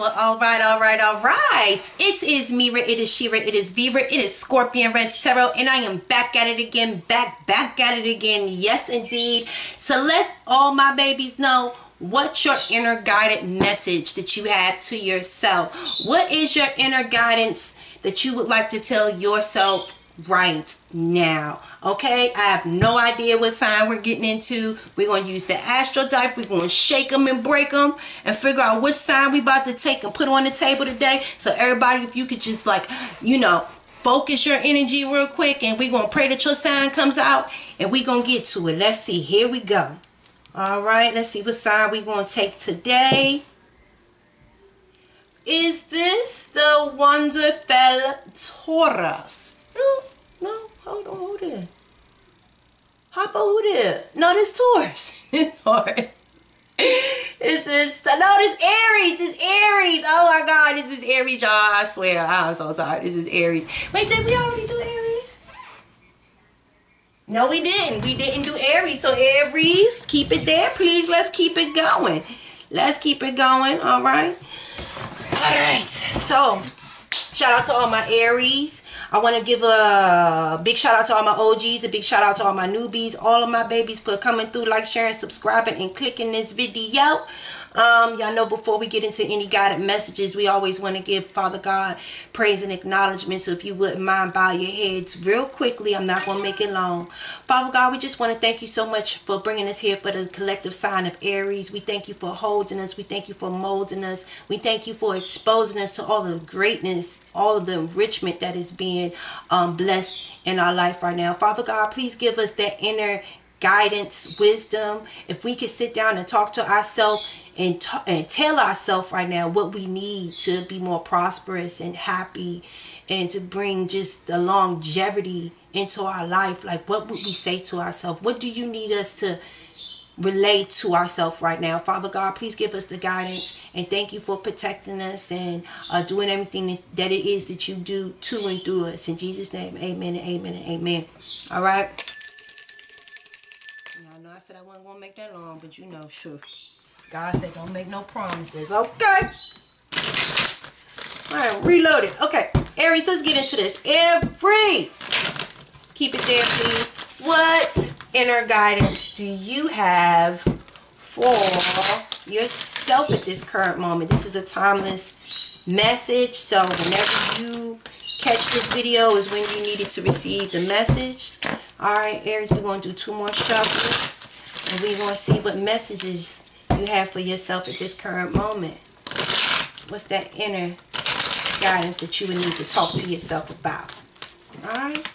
Well, all right, all right, all right. It is Mira, it is Shira, it is Viva, it is Scorpion Reddz Tarot, and I am back at it again, back, back at it again. Yes, indeed. To let all my babies know what's your inner guided message that you have to yourself. What is your inner guidance that you would like to tell yourself right now okay? I have no idea what sign we're getting into. We're going to use the astro dice we're going to shake them and break them and figure out which sign we about to take and put on the table today. So everybody if you could just like you know focus your energy real quick and we're going to pray that your sign comes out and we're going to get to it. Let's see. Here we go. All right. Let's see what sign we're going to take today. Is this the wonderful taurus no, no, hold on, hold it. Hop over there. No, this Taurus. This Taurus. This is no, this Aries. This Aries. Oh my God, this is Aries, y'all. I swear, I'm so sorry. This is Aries. Wait, did we already do Aries? No, we didn't. We didn't do Aries. So Aries, keep it there, please. Let's keep it going. Let's keep it going. All right. All right. So, shout out to all my Aries. I want to give a big shout out to all my OGs, a big shout out to all my newbies, all of my babies for coming through, like, sharing, subscribing, and clicking this video. Um, y'all know before we get into any guided messages, we always want to give Father God praise and acknowledgement. So if you wouldn't mind bow your heads real quickly, I'm not going to make it long. Father God, we just want to thank you so much for bringing us here for the collective sign of Aries. We thank you for holding us. We thank you for molding us. We thank you for exposing us to all the greatness, all of the enrichment that is being um, blessed in our life right now. Father God, please give us that inner guidance, wisdom. If we could sit down and talk to ourselves and, t- and tell ourselves right now what we need to be more prosperous and happy and to bring just the longevity into our life like what would we say to ourselves what do you need us to relate to ourselves right now? Father god please give us the guidance and thank you for protecting us and uh, doing everything that it is that you do to and through us. In jesus name amen and amen and amen. All right said I wasn't gonna make that long, but you know, sure. God said don't make no promises. Okay. All right, reloaded. Okay, Aries, let's get into this. Aries, keep it there, please. What inner guidance do you have for yourself at this current moment? This is a timeless message, so whenever you catch this video is when you needed to receive the message. All right, Aries, we're going to do two more shuffles, and we're going to see what messages you have for yourself at this current moment. What's that inner guidance that you would need to talk to yourself about? Alright?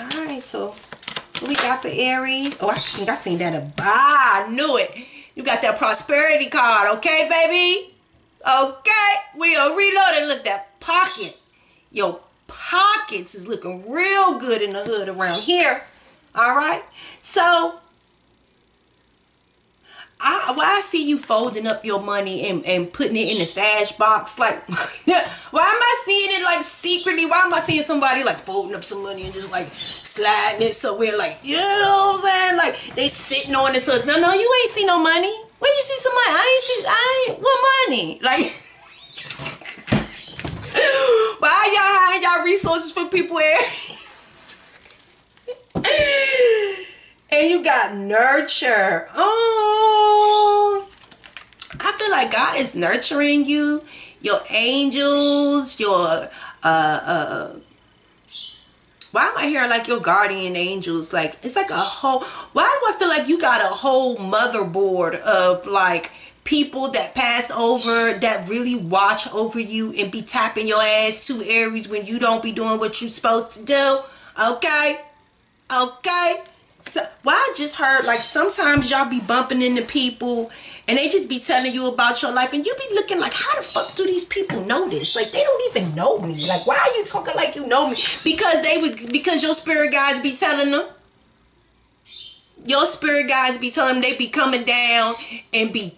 Alright, so what we got for Aries? Oh, I think I seen that. Ah, I knew it. You got that prosperity card, okay, baby? Okay, we are reloading. Look, that pocket. Your pockets is looking real good in the hood around here. All right? So, I, why I see you folding up your money and, and putting it in the stash box, like, why am I seeing it like secretly? Why am I seeing somebody like folding up some money and just like sliding it somewhere, like, you know what I'm saying? Like, they sitting on it. So, no, no, you ain't see no money. Where you see some money? I ain't see, I ain't, what money? Like, why y'all hiding y'all resources for people here? and you got nurture. Oh, I feel like God is nurturing you, your angels, your uh uh. Why am I hearing like your guardian angels? Like it's like a whole. Why do I feel like you got a whole motherboard of like people that passed over that really watch over you and be tapping your ass to Aries when you don't be doing what you're supposed to do? Okay, okay. So, well, I just heard like sometimes y'all be bumping into people and they just be telling you about your life and you be looking like how the fuck do these people know this? Like they don't even know me. Like why are you talking like you know me? Because they would because your spirit guys be telling them. Your spirit guys be telling them they be coming down and be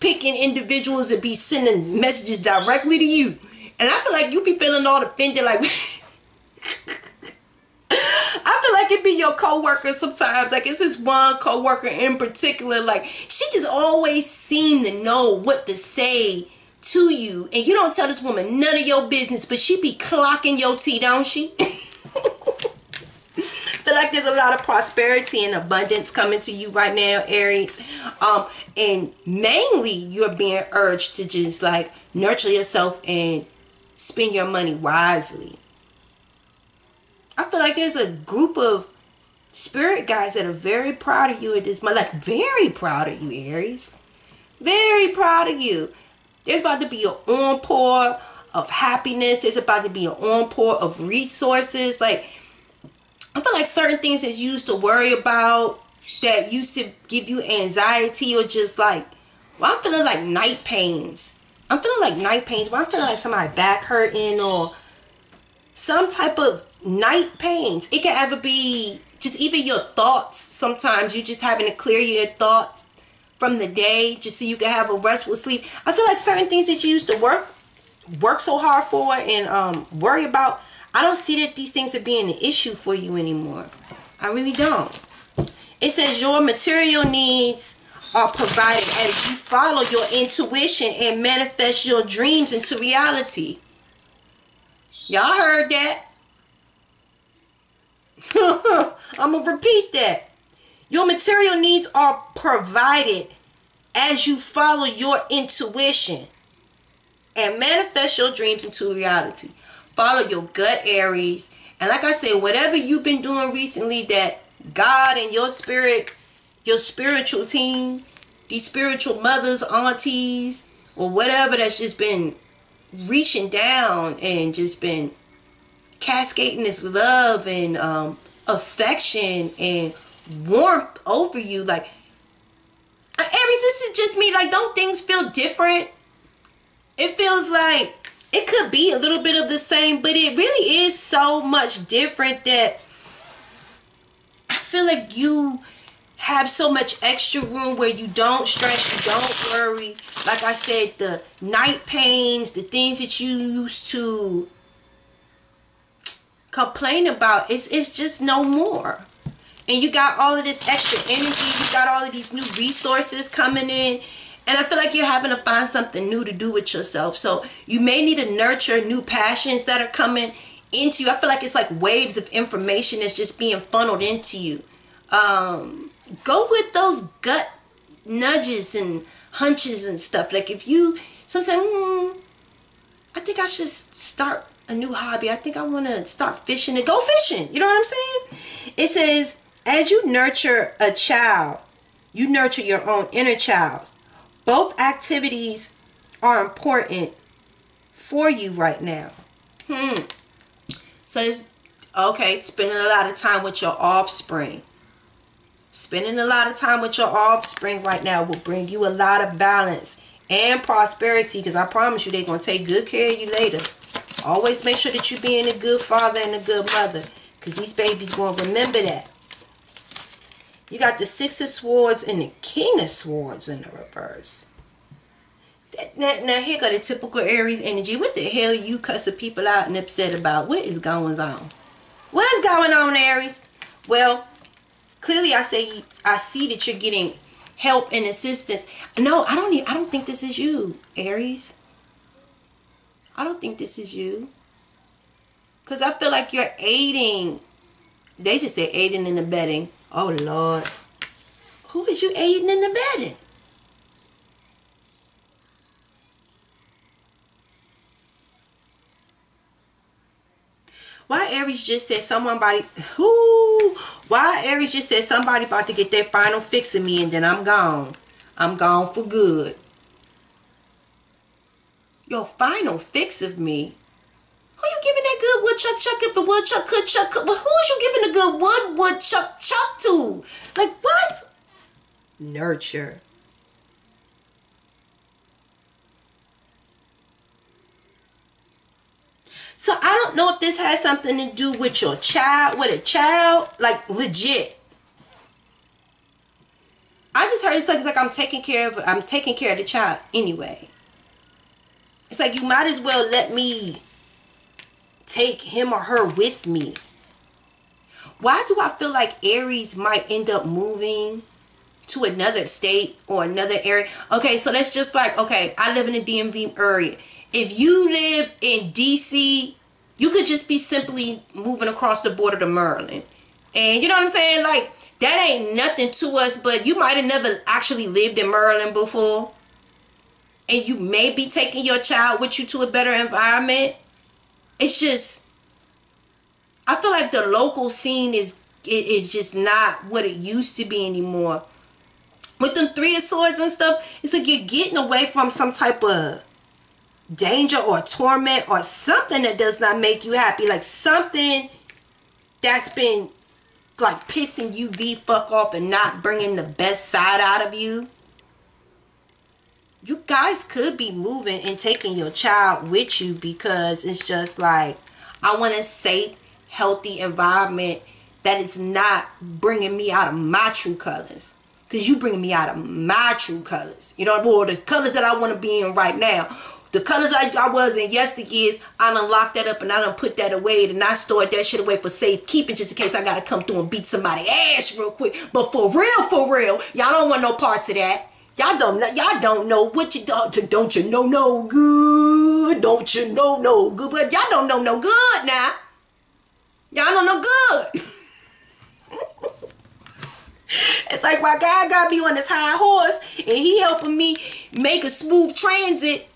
picking individuals and be sending messages directly to you. And I feel like you be feeling all offended like I feel like it be your coworker sometimes. Like it's this one coworker in particular. Like she just always seem to know what to say to you and you don't tell this woman none of your business, but she be clocking your tea, don't she? like there's a lot of prosperity and abundance coming to you right now, Aries. Um, and mainly you're being urged to just like nurture yourself and spend your money wisely. I feel like there's a group of spirit guys that are very proud of you at this month. Like very proud of you, Aries. Very proud of you. There's about to be an pour of happiness. There's about to be an pour of resources. Like I feel like certain things that you used to worry about that used to give you anxiety or just like well, I'm feeling like night pains. I'm feeling like night pains, but I'm feeling like somebody back hurting or some type of night pains. It can ever be just even your thoughts. Sometimes you just having to clear your thoughts from the day just so you can have a restful sleep. I feel like certain things that you used to work work so hard for and um, worry about, I don't see that these things are being an issue for you anymore. I really don't. It says your material needs are provided as you follow your intuition and manifest your dreams into reality. Y'all heard that? I'm going to repeat that. Your material needs are provided as you follow your intuition and manifest your dreams into reality. Follow your gut, Aries. And like I said, whatever you've been doing recently that God and your spirit, your spiritual team, these spiritual mothers, aunties, or whatever that's just been reaching down and just been cascading this love and um, affection and warmth over you. Like, Aries, this is just me. Like, don't things feel different? It feels like it could be a little bit of the same, but it really is so much different that I feel like you have so much extra room where you don't stress, you don't worry. Like I said, the night pains, the things that you used to complain about, it's, it's just no more. And you got all of this extra energy, you got all of these new resources coming in. And I feel like you're having to find something new to do with yourself. So you may need to nurture new passions that are coming into you. I feel like it's like waves of information that's just being funneled into you. Um, go with those gut nudges and hunches and stuff. Like if you sometimes, hmm, I think I should start a new hobby. I think I want to start fishing and go fishing. You know what I'm saying? It says, as you nurture a child, you nurture your own inner child. Both activities are important for you right now. Hmm. So this, okay, spending a lot of time with your offspring. Spending a lot of time with your offspring right now will bring you a lot of balance and prosperity because I promise you they're going to take good care of you later. Always make sure that you're being a good father and a good mother because these babies going to remember that. You got the Six of Swords and the King of Swords in the reverse. Now, now here got the typical Aries energy. What the hell you cussing people out and upset about? What is going on? What is going on, Aries? Well, clearly I say I see that you're getting help and assistance. No, I don't need I don't think this is you, Aries. I don't think this is you. Cause I feel like you're aiding. They just say aiding and abetting. Oh Lord. Who is you aiding and abetting? Why Aries just said somebody who why Aries just said somebody about to get their final fix of me and then I'm gone. I'm gone for good. Your final fix of me? Who you giving that good woodchuck chuck if the woodchuck could chuck? But who is you giving the good wood woodchuck chuck chuck to? Like what? Nurture. So I don't know if this has something to do with your child, with a child, like legit. I just heard it's like, it's like I'm taking care of I'm taking care of the child anyway. It's like you might as well let me take him or her with me. Why do I feel like Aries might end up moving to another state or another area. Okay, so that's just like, okay, I live in a DMV area. If you live in DC, you could just be simply moving across the border to Maryland. And you know what I'm saying? Like, that ain't nothing to us, but you might have never actually lived in Maryland before. And you may be taking your child with you to a better environment. It's just, I feel like the local scene is is just not what it used to be anymore. With them three of swords and stuff, it's like you're getting away from some type of danger or torment or something that does not make you happy. Like something that's been like pissing you the fuck off and not bringing the best side out of you. You guys could be moving and taking your child with you because it's just like, I want a safe, healthy environment that is not bringing me out of my true colors. Because you bringing me out of my true colors. You know, or the colors that I want to be in right now. The colors I, I was in yesteryears, I done locked that up and I done put that away and I stored that shit away for safekeeping just in case I gotta come through and beat somebody ass real quick. But for real, for real, y'all don't want no parts of that. Y'all don't know, y'all don't know what you don't, don't you know no good. Don't you know no good. But y'all don't know no good now. Y'all don't know no good. it's like my guy got me on this high horse and he helping me make a smooth transit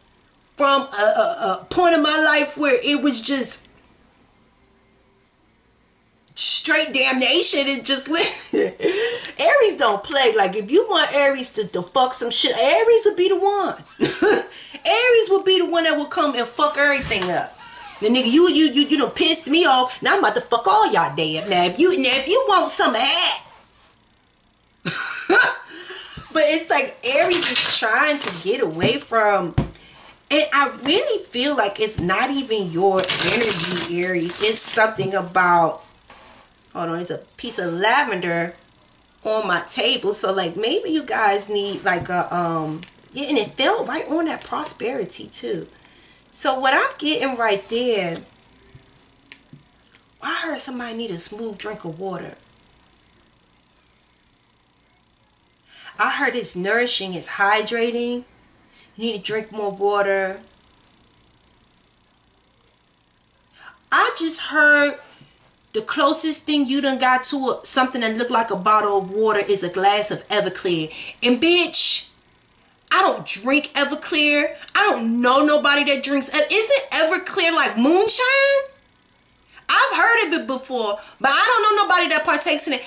from a, a, a point in my life where it was just straight damnation and just listen. Aries don't play. Like if you want Aries to, to fuck some shit, Aries will be the one. Aries will be the one that will come and fuck everything up. The nigga, you you you you done pissed me off. Now I'm about to fuck all y'all dead. Now if you now if you want some of that. but it's like Aries is trying to get away from and I really feel like it's not even your energy, Aries. It's something about hold on, it's a piece of lavender on my table. So like maybe you guys need like a um yeah, and it fell right on that prosperity too. So what I'm getting right there, I heard somebody need a smooth drink of water. I heard it's nourishing, it's hydrating. You need to drink more water. I just heard the closest thing you done got to a, something that looked like a bottle of water is a glass of Everclear. And bitch, I don't drink Everclear. I don't know nobody that drinks. Uh, isn't Everclear like moonshine? I've heard of it before, but I don't know nobody that partakes in it.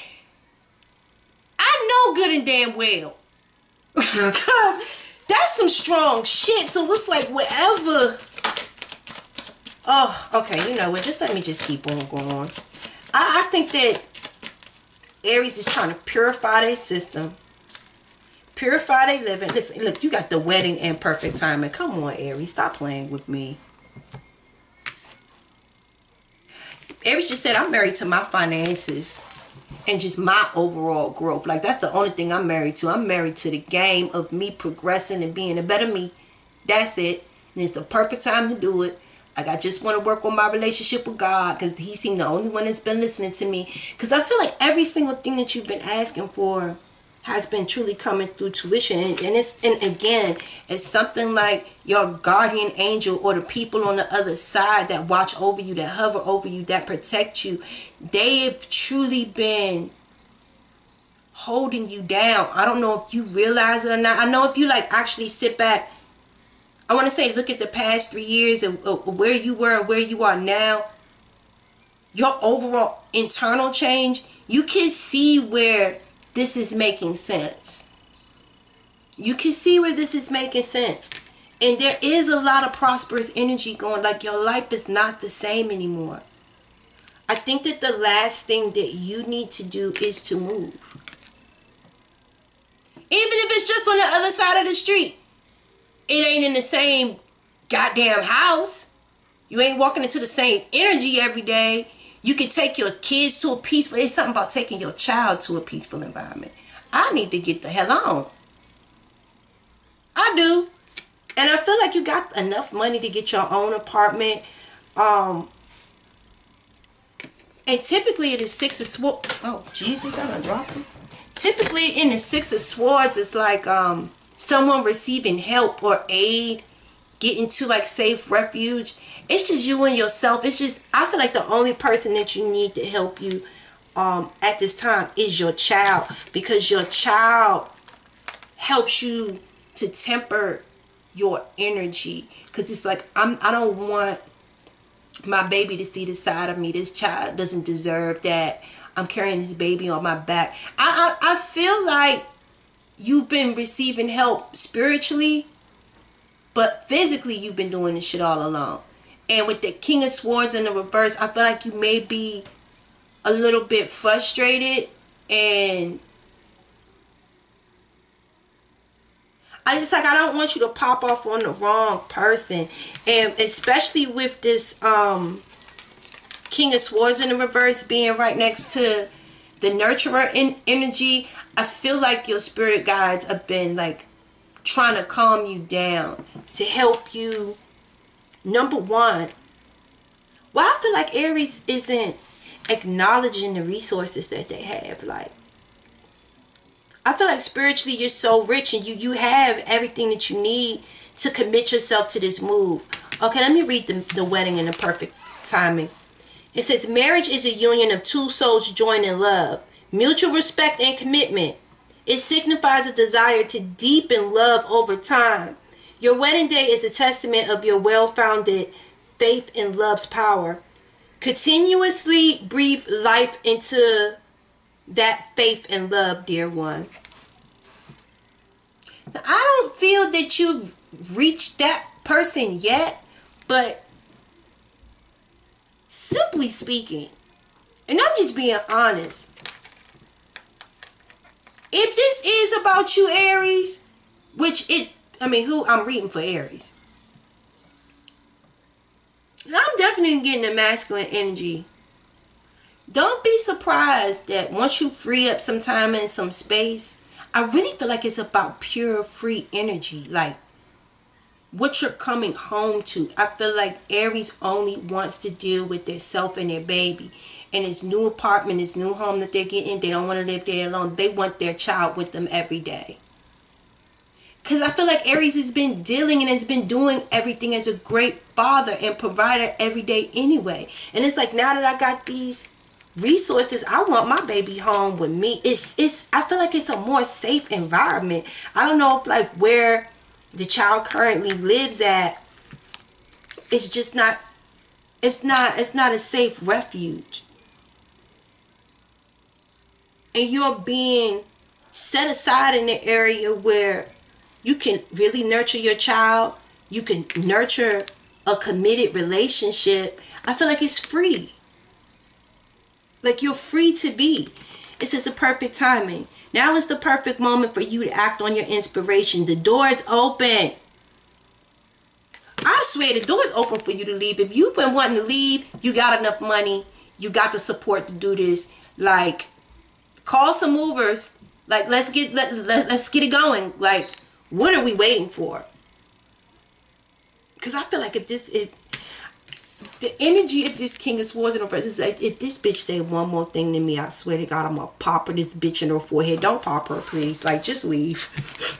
I know good and damn well. Because that's some strong shit. So it's like whatever. Oh, okay. You know what? Just let me just keep on going. I, I think that Aries is trying to purify their system Purify they living. Listen, look, you got the wedding and perfect timing. Come on, Aries. Stop playing with me. Aries just said, I'm married to my finances and just my overall growth. Like, that's the only thing I'm married to. I'm married to the game of me progressing and being a better me. That's it. And it's the perfect time to do it. Like, I just want to work on my relationship with God because He seemed the only one that's been listening to me. Because I feel like every single thing that you've been asking for has been truly coming through tuition. And, and it's and again it's something like your guardian angel or the people on the other side that watch over you that hover over you that protect you. They've truly been holding you down. I don't know if you realize it or not. I know if you like actually sit back i want to say look at the past three years of, of uh, where you were and where you are now your overall internal change you can see where this is making sense. You can see where this is making sense. And there is a lot of prosperous energy going, like your life is not the same anymore. I think that the last thing that you need to do is to move. Even if it's just on the other side of the street. It ain't in the same goddamn house. You ain't walking into the same energy every day. You can take your kids to a peaceful, it's something about taking your child to a peaceful environment. I need to get the hell on. I do. And I feel like you got enough money to get your own apartment. Um, and typically it is six of swords. Oh, Jesus, I'm gonna drop them. typically in the Six of Swords, it's like um, someone receiving help or aid, getting to like safe refuge. It's just you and yourself. It's just, I feel like the only person that you need to help you um, at this time is your child because your child helps you to temper your energy because it's like I'm I don't want my baby to see the side of me this child doesn't deserve that I'm carrying this baby on my back I I, I feel like you've been receiving help spiritually but physically you've been doing this shit all alone and with the king of swords in the reverse I feel like you may be a little bit frustrated and I just like I don't want you to pop off on the wrong person, and especially with this um King of Swords in the reverse being right next to the nurturer in energy. I feel like your spirit guides have been like trying to calm you down to help you. Number one, well, I feel like Aries isn't acknowledging the resources that they have. Like, I feel like spiritually you're so rich and you you have everything that you need to commit yourself to this move. Okay, let me read the, the wedding in the perfect timing. It says marriage is a union of two souls joined in love, mutual respect and commitment. It signifies a desire to deepen love over time. Your wedding day is a testament of your well-founded faith in love's power. Continuously breathe life into that faith and love, dear one. Now, I don't feel that you've reached that person yet, but simply speaking, and I'm just being honest, if this is about you, Aries, which it, I mean, who I'm reading for Aries. I'm definitely getting the masculine energy don't be surprised that once you free up some time and some space, I really feel like it's about pure free energy. Like what you're coming home to. I feel like Aries only wants to deal with their self and their baby. And this new apartment, this new home that they're getting, they don't want to live there alone. They want their child with them every day. Because I feel like Aries has been dealing and has been doing everything as a great father and provider every day anyway. And it's like now that I got these resources i want my baby home with me it's it's i feel like it's a more safe environment i don't know if like where the child currently lives at it's just not it's not it's not a safe refuge and you're being set aside in the area where you can really nurture your child you can nurture a committed relationship i feel like it's free like you're free to be. This is the perfect timing. Now is the perfect moment for you to act on your inspiration. The door is open. I swear the door is open for you to leave. If you've been wanting to leave, you got enough money. You got the support to do this. Like, call some movers. Like, let's get let, let let's get it going. Like, what are we waiting for? Because I feel like if this if the energy of this king of swords her face is like if this bitch say one more thing to me i swear to god i'm gonna pop her this bitch in her forehead. Don't pop her please. Like just leave.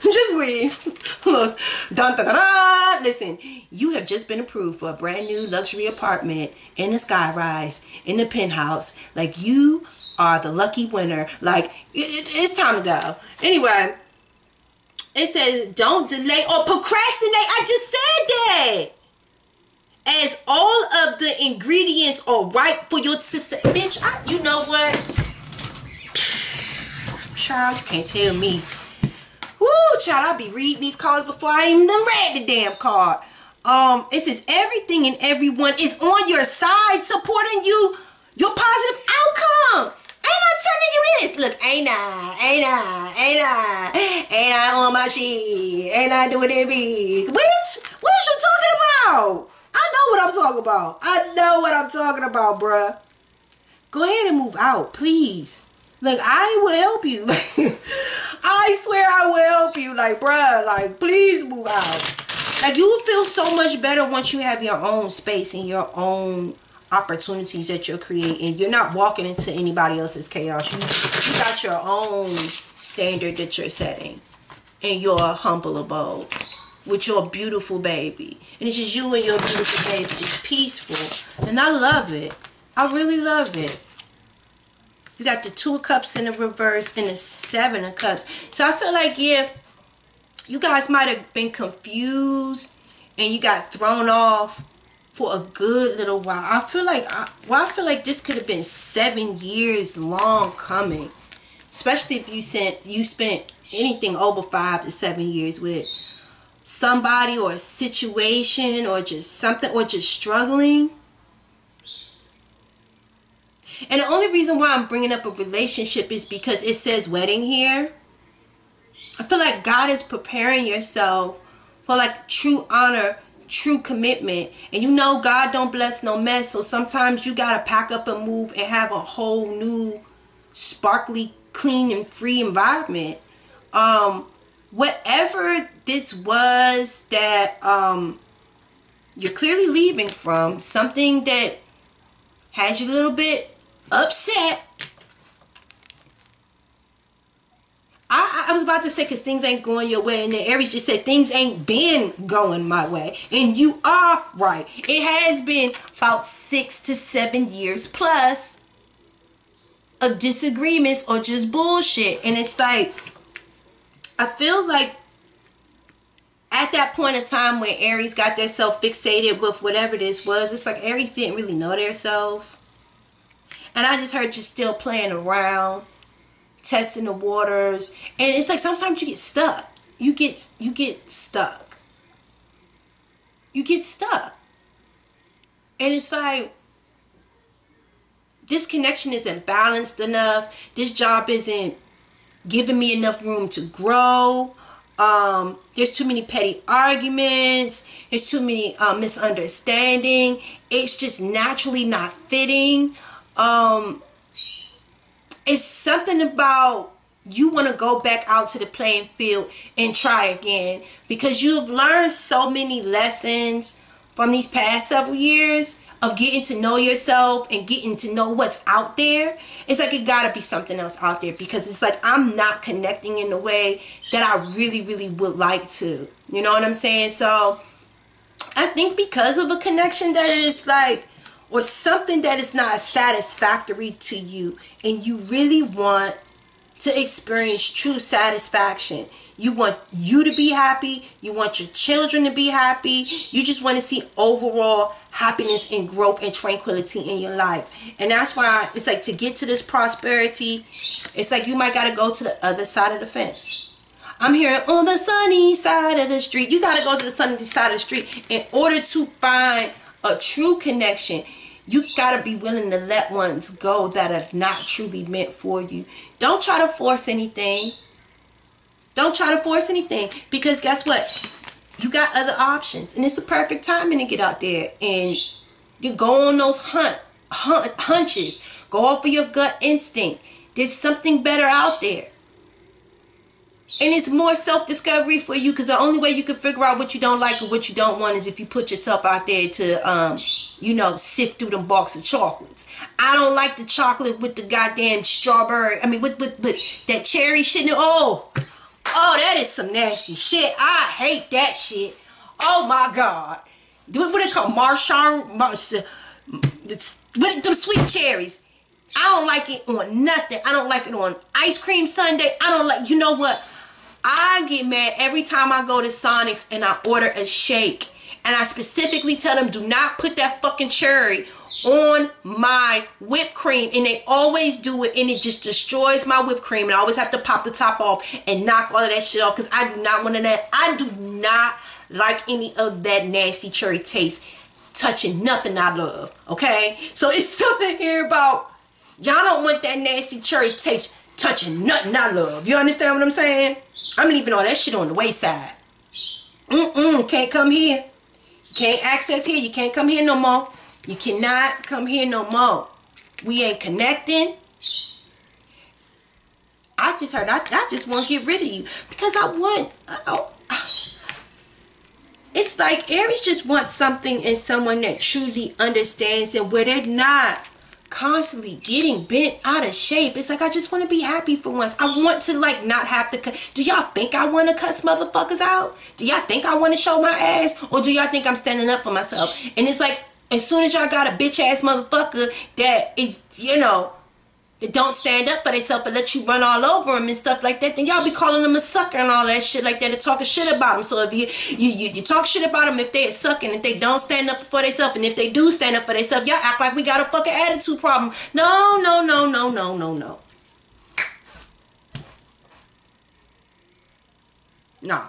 Just leave. Look. Dun, dun, dun, dun. listen you have just been approved for a brand new luxury apartment in the skyrise in the penthouse. Like you are the lucky winner. Like it, it, it's time to go. Anyway it says don't delay or procrastinate. I just said that as all of the ingredients are right for your success. Bitch, I, you know what? Child, you can't tell me. Woo, child, I'll be reading these cards before I even read the damn card. Um, it says everything and everyone is on your side supporting you, your positive outcome. Ain't I telling you this? Look, ain't I, ain't I, ain't I, ain't I on my shit? Ain't I doing it big? Bitch, what is you talking about? I know what I'm talking about. I know what I'm talking about, bruh. Go ahead and move out, please. Like, I will help you. I swear I will help you. Like, bruh, like, please move out. Like, you will feel so much better once you have your own space and your own opportunities that you're creating. You're not walking into anybody else's chaos. You, you got your own standard that you're setting in your humble abode with your beautiful baby. And it's just you and your beautiful baby. It's peaceful. And I love it. I really love it. You got the two of cups in the reverse and the seven of cups. So I feel like, yeah, you guys might have been confused and you got thrown off for a good little while. I feel like, I, well, I feel like this could have been seven years long coming. Especially if you sent, you spent anything over five to seven years with somebody or a situation or just something or just struggling and the only reason why I'm bringing up a relationship is because it says wedding here. I feel like God is preparing yourself for like true honor, true commitment. And you know God don't bless no mess. So sometimes you got to pack up and move and have a whole new sparkly, clean and free environment. Um whatever this was that um you're clearly leaving from, something that has you a little bit upset. I, I was about to say because things ain't going your way, and then Aries just said things ain't been going my way, and you are right. It has been about six to seven years plus of disagreements or just bullshit, and it's like I feel like at that point in time when Aries got their self fixated with whatever this was, it's like Aries didn't really know their self and I just heard you still playing around, testing the waters. And it's like sometimes you get stuck. You get you get stuck. You get stuck. And it's like this connection isn't balanced enough. This job isn't giving me enough room to grow. Um, there's too many petty arguments. There's too many uh, misunderstanding. It's just naturally not fitting um it's something about you want to go back out to the playing field and try again because you've learned so many lessons from these past several years of getting to know yourself and getting to know what's out there it's like it gotta be something else out there because it's like i'm not connecting in the way that i really really would like to. You know what i'm saying? So i think because of a connection that is like or something that is not satisfactory to you and you really want to experience true satisfaction. You want you to be happy, you want your children to be happy, you just want to see overall happiness and growth and tranquility in your life. And that's why it's like to get to this prosperity, it's like you might got to go to the other side of the fence. I'm here on the sunny side of the street. You got to go to the sunny side of the street in order to find a true connection, you got to be willing to let ones go that are not truly meant for you. Don't try to force anything. Don't try to force anything because guess what? You got other options and it's a perfect timing to get out there and you go on those hunt, hunt hunches. Go off of your gut instinct. There's something better out there. And it's more self-discovery for you because the only way you can figure out what you don't like or what you don't want is if you put yourself out there to, um, you know, sift through them box of chocolates. I don't like the chocolate with the goddamn strawberry. I mean, with, with, with that cherry shit. Oh, oh, that is some nasty shit. I hate that shit. Oh my God. What, what it called? Marchand, Marsh, what, them sweet cherries. I don't like it on nothing. I don't like it on ice cream sundae. I don't like, you know what? I get mad every time I go to Sonic's and I order a shake. And I specifically tell them, do not put that fucking cherry on my whipped cream. And they always do it and it just destroys my whipped cream. And I always have to pop the top off and knock all of that shit off because I do not want that. I do not like any of that nasty cherry taste touching nothing I love. Okay? So it's something here about y'all don't want that nasty cherry taste touching nothing I love. You understand what I'm saying? I'm leaving all that shit on the wayside. Mm-mm, can't come here. Can't access here. You can't come here no more. You cannot come here no more. We ain't connecting. I just heard, I, I just want to get rid of you. Because I want, I, it's like Aries just wants something in someone that truly understands and where they're not constantly getting bent out of shape. It's like I just want to be happy for once. I want to like not have to. Cut. Do y'all think I want to cuss motherfuckers out? Do y'all think I want to show my ass, or do y'all think I'm standing up for myself? And it's like as soon as y'all got a bitch ass motherfucker that is you know that don't stand up for themselves and let you run all over them and stuff like that, then y'all be calling them a sucker and all that shit like that and talking shit about them. So if you you, you, you talk shit about them if they are sucking, if they don't stand up for themselves, and if they do stand up for themselves, y'all act like we got a fucking attitude problem. No, no, no, no, no, no, no. Nah.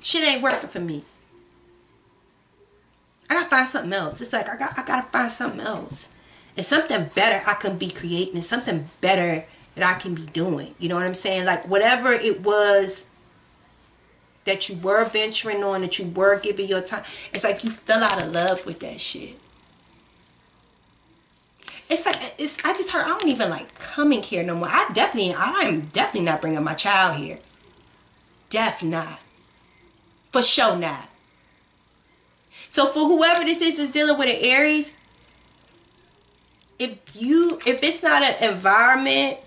Shit ain't working for me. I gotta find something else. It's like I got I gotta find something else. It's something better I can be creating. It's something better that I can be doing. You know what I'm saying? Like whatever it was that you were venturing on, that you were giving your time, it's like you fell out of love with that shit. It's like it's. I just heard. I don't even like coming here no more. I definitely. I am definitely not bringing my child here. Def not. For sure not. So for whoever this is is dealing with an Aries, if you if it's not an environment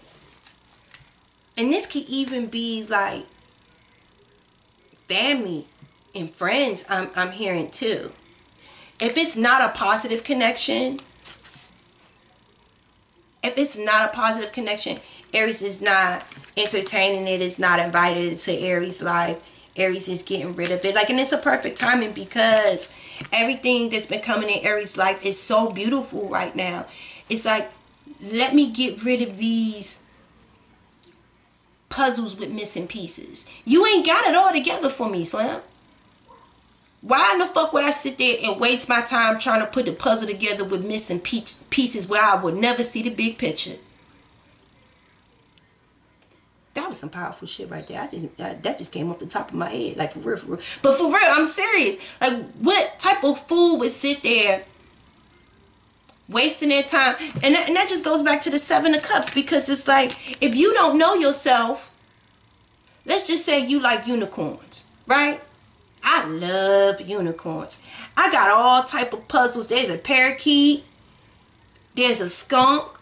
and this could even be like family and friends I'm I'm hearing too. If it's not a positive connection, if it's not a positive connection, Aries is not entertaining it, it's not invited to Aries life. Aries is getting rid of it. Like and it's a perfect timing because everything that's been coming in Aries life is so beautiful right now. It's like, let me get rid of these puzzles with missing pieces. You ain't got it all together for me, Slim. Why in the fuck would I sit there and waste my time trying to put the puzzle together with missing pieces where I would never see the big picture? That was some powerful shit right there. I just that just came off the top of my head, like for real, for real. But for real, I'm serious. Like, what type of fool would sit there wasting their time. And that, and that just goes back to the seven of cups because it's like if you don't know yourself, let's just say you like unicorns, right? I love unicorns. I got all type of puzzles. There's a parakeet. There's a skunk.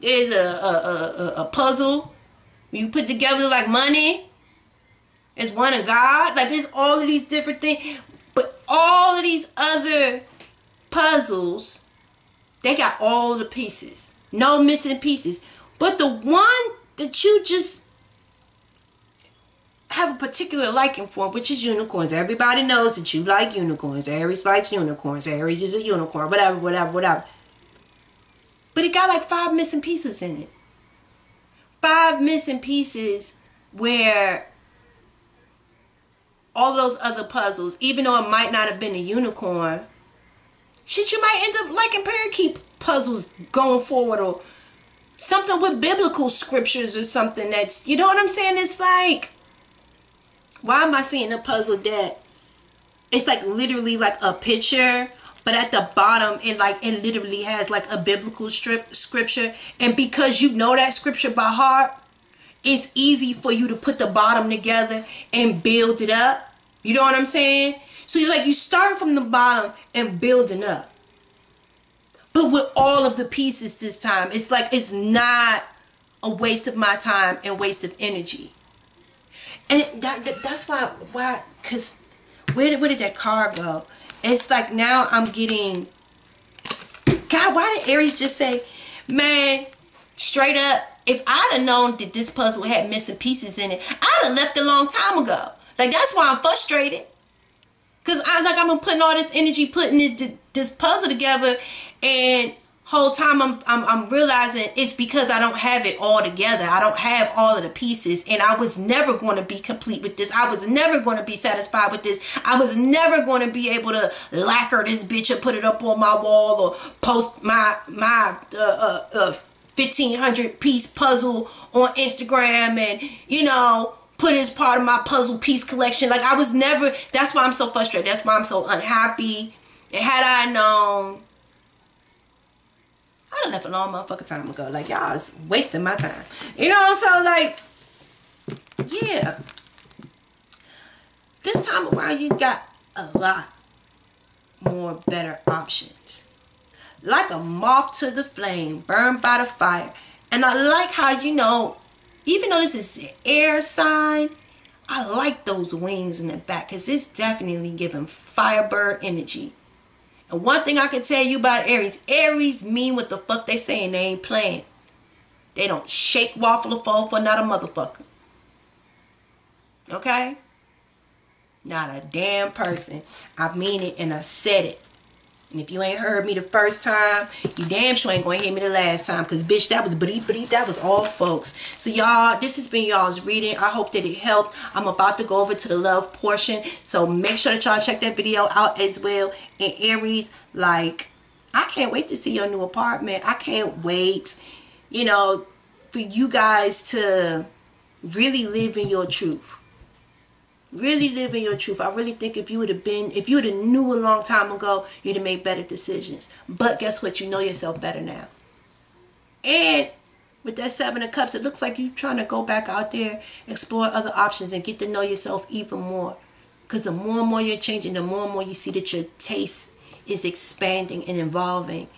There's a, a, a, a puzzle. You put together like money. It's one of God. Like there's all of these different things. But all of these other puzzles they got all the pieces. No missing pieces. But the one that you just have a particular liking for, which is unicorns. Everybody knows that you like unicorns. Aries likes unicorns. Aries is a unicorn. Whatever, whatever, whatever. But it got like five missing pieces in it. Five missing pieces where all those other puzzles, even though it might not have been a unicorn, Shit, you might end up liking parakeet puzzles going forward or something with biblical scriptures or something that's, you know what I'm saying? It's like, why am I seeing a puzzle that it's like literally like a picture but at the bottom it like it literally has like a biblical strip scripture and because you know that scripture by heart it's easy for you to put the bottom together and build it up you know what i'm saying so you're like you start from the bottom and building up. But with all of the pieces this time, it's like it's not a waste of my time and waste of energy. And that, that that's why why cuz where did where did that car go? It's like now I'm getting God, why did Aries just say, man, straight up, if I'd have known that this puzzle had missing pieces in it, I'd have left a long time ago. Like that's why I'm frustrated. Cause I like I'm putting all this energy putting this this puzzle together, and whole time I'm, I'm I'm realizing it's because I don't have it all together. I don't have all of the pieces, and I was never going to be complete with this. I was never going to be satisfied with this. I was never going to be able to lacquer this bitch and put it up on my wall or post my my uh, uh, uh 1500 piece puzzle on Instagram and you know put as part of my puzzle piece collection. Like I was never, that's why I'm so frustrated. That's why I'm so unhappy. And had I known, I'd have left a long motherfucking time ago. Like y'all is wasting my time. You know, so like, yeah. This time around you got a lot more better options. Like a moth to the flame, burned by the fire. And I like how, you know, even though this is an air sign, I like those wings in the back because it's definitely giving firebird energy. And one thing I can tell you about Aries, Aries mean what the fuck they saying. They ain't playing. They don't shake, waffle, or fall for not a motherfucker. Okay? Not a damn person. I mean it and I said it. And if you ain't heard me the first time, you damn sure ain't gonna hear me the last time. Cause bitch, that was bleep bleep. That was all folks. So y'all, this has been y'all's reading. I hope that it helped. I'm about to go over to the love portion. So make sure that y'all check that video out as well. And Aries, like, I can't wait to see your new apartment. I can't wait, you know, for you guys to really live in your truth really live in your truth. I really think if you would have been, if you would have knew a long time ago, you'd have made better decisions. But guess what? You know yourself better now. And with that seven of cups, it looks like you're trying to go back out there, explore other options, and get to know yourself even more. Because the more and more you're changing, the more and more you see that your taste is expanding and evolving.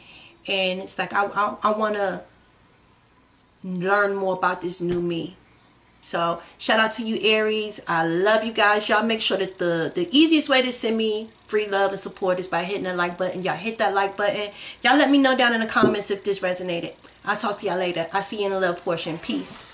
And it's like, I, I, I want to learn more about this new me. So shout out to you Aries. I love you guys. Y'all make sure that the, the easiest way to send me free love and support is by hitting the like button. Y'all hit that like button. Y'all let me know down in the comments if this resonated. I'll talk to y'all later. I'll see you in the love portion. Peace.